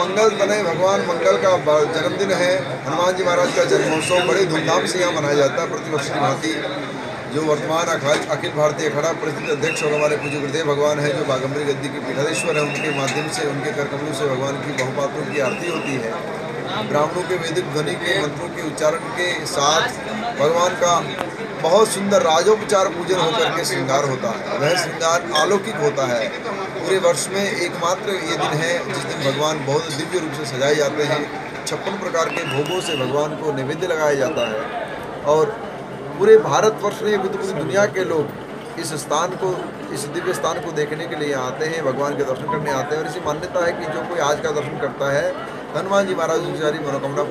मंगल तनय भगवान मंगल का जन्मदिन है, हनुमान जी महाराज का जन्मोत्सव, बड़े धूमधाम से यहाँ मनाया जाता है प्रतिवर्ष की भांति। जो वर्तमान अखिल भारतीय अखाड़ा परिषद अध्यक्ष और हमारे पूज्य गुरुदेव भगवान है, जो बागम्बरी गद्दी के पीठाधीश्वर है, उनके माध्यम से, उनके करकमलों से भगवान की बहुपात्रों की आरती होती है। ब्राह्मणों के वैदिक ध्वनि के मंत्रों के उच्चारण के साथ भगवान का बहुत सुंदर राजोपचार पूजन होकर के श्रृंगार होता है। वह श्रृंगार अलौकिक होता है। पूरे वर्ष में एकमात्र ये दिन है, जिस दिन भगवान बहुत दिव्य रूप से सजाए जाते हैं। छप्पन प्रकार के भोगों से भगवान को नैवेद्य लगाया जाता है। और पूरे भारतवर्ष में पूरी दुनिया के लोग इस स्थान को, इस दिव्य स्थान को देखने के लिए आते हैं, भगवान के दर्शन करने आते हैं। और इसी मान्यता है कि जो कोई आज का दर्शन करता है हनुमान जी महाराज की सारी मनोकामना